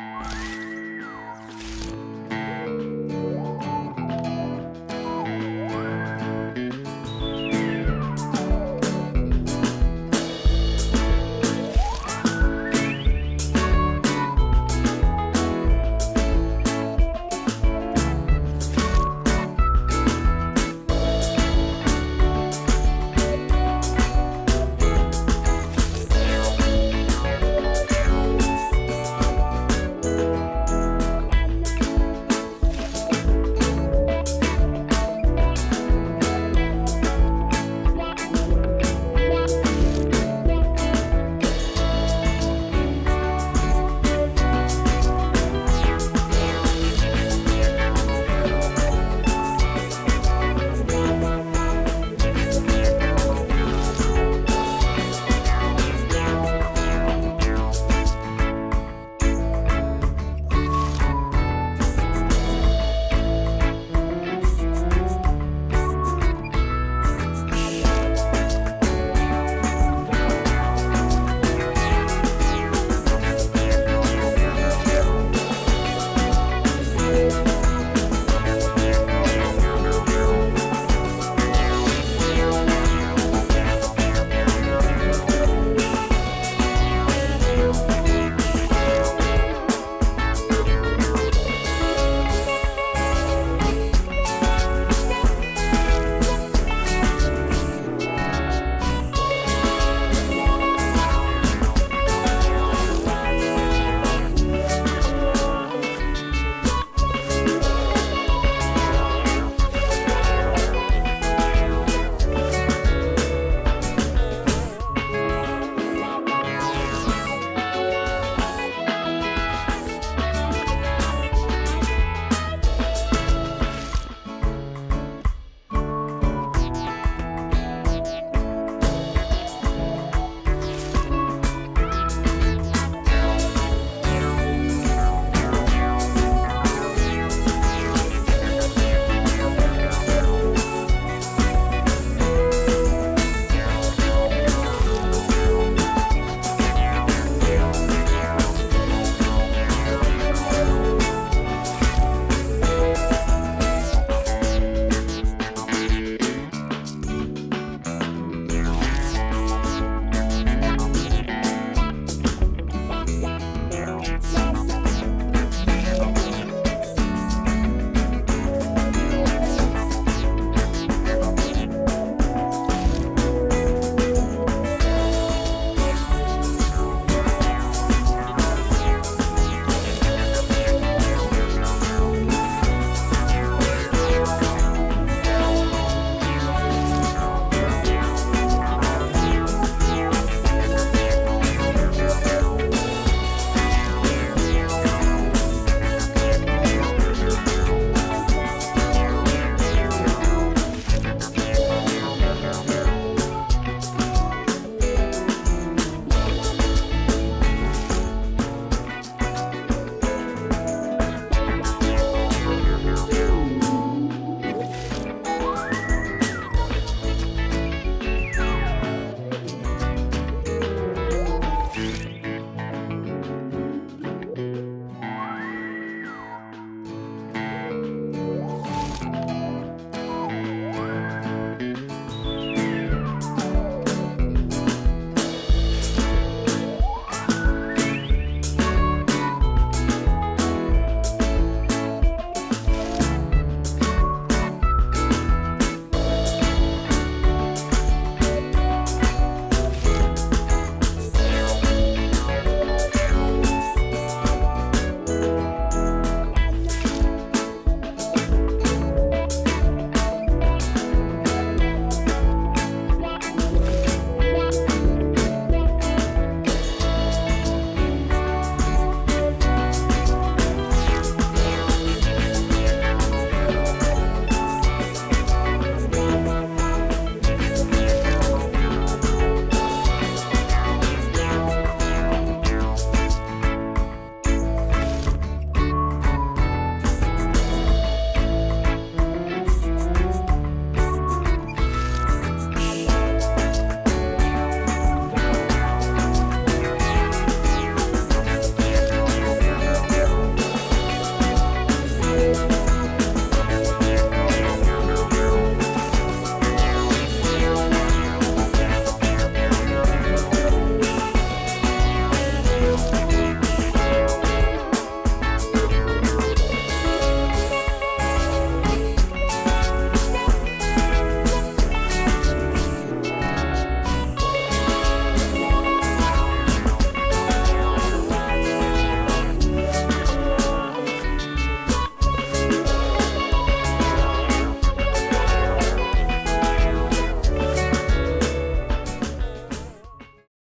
Música